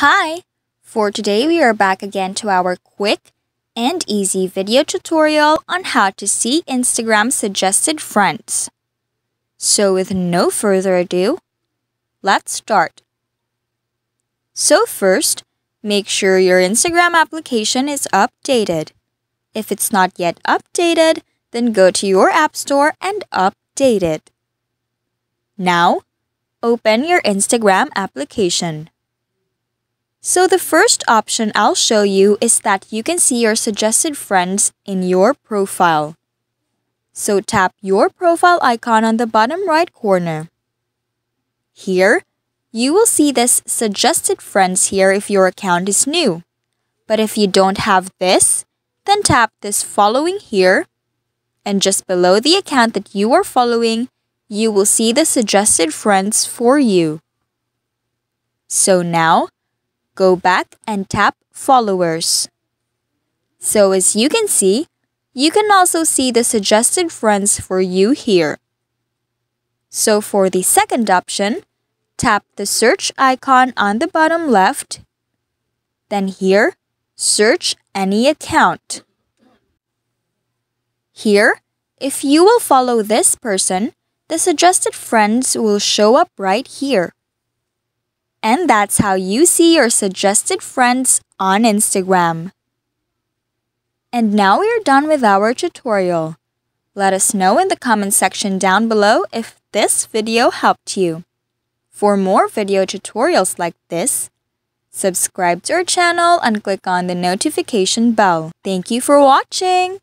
Hi! For today we are back again to our quick and easy video tutorial on how to see Instagram suggested friends. So with no further ado, let's start. So first, make sure your Instagram application is updated. If it's not yet updated, then go to your App Store and update it. Now, open your Instagram application. So the first option I'll show you is that you can see your suggested friends in your profile. So tap your profile icon on the bottom right corner. Here, you will see this suggested friends here if your account is new. But if you don't have this, then tap this following here. And just below the account that you are following, you will see the suggested friends for you. So now, go back and tap followers. So as you can see, you can also see the suggested friends for you here. So for the second option, tap the search icon on the bottom left. Then here, search any account. Here, if you will follow this person, the suggested friends will show up right here. And that's how you see your suggested friends on Instagram. And now we are done with our tutorial. Let us know in the comment section down below if this video helped you. For more video tutorials like this, subscribe to our channel and click on the notification bell. Thank you for watching!